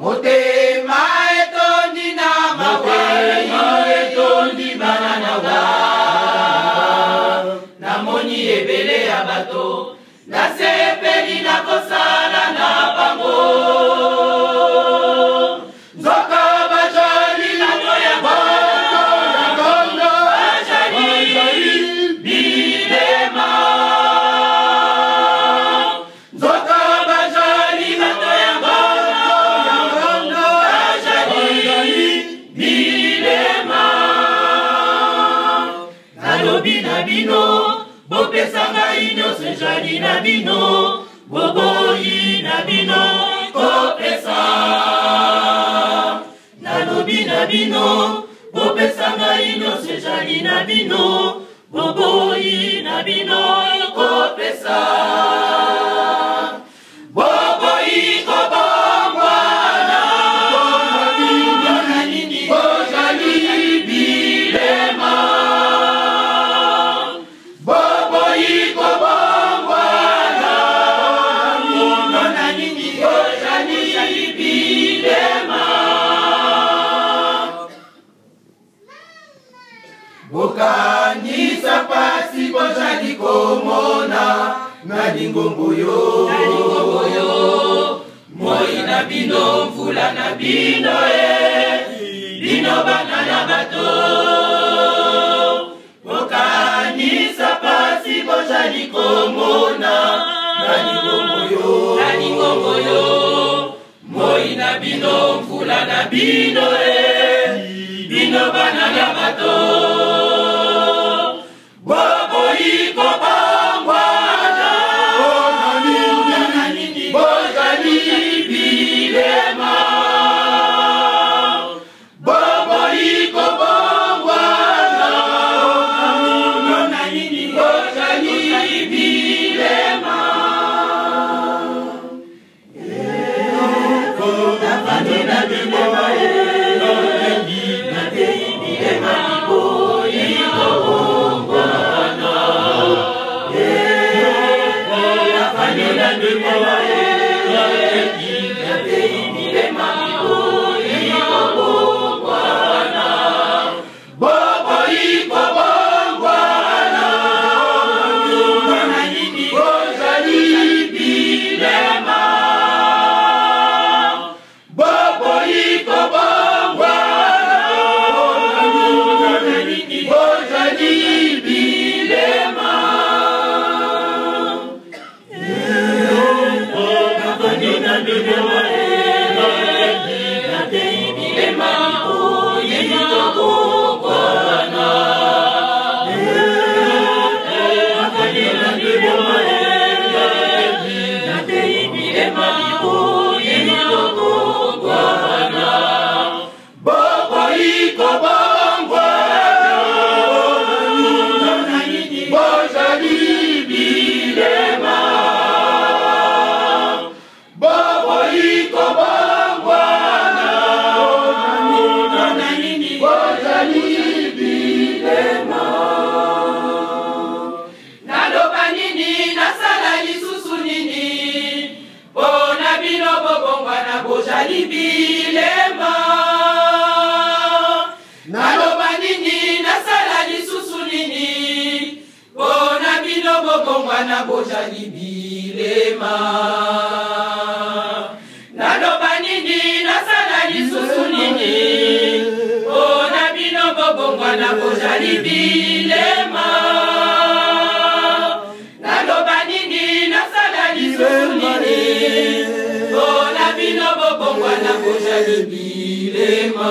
Mute na bino bopesa ngai nyonso ezali na bino boboyi na bino kopesa nalobi na bino bopesa ngai nyonso ezali na bino boboyi na bino kopesa na lingongoyo na lingongoyo moi na bino mvula na bino e bino bana na bato kokanisa pasi bozali komona na lingongoyo na lingongoyo moi na bino mvula na bino e bino bana na bato Hallelujah. 礼物。wana bozali bilema naloba nini nasala lisusu nini o na bino bobongwana bozali bilema naloba nini nasala lisusu nini o na bino bobongwana bozali bilema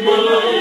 Good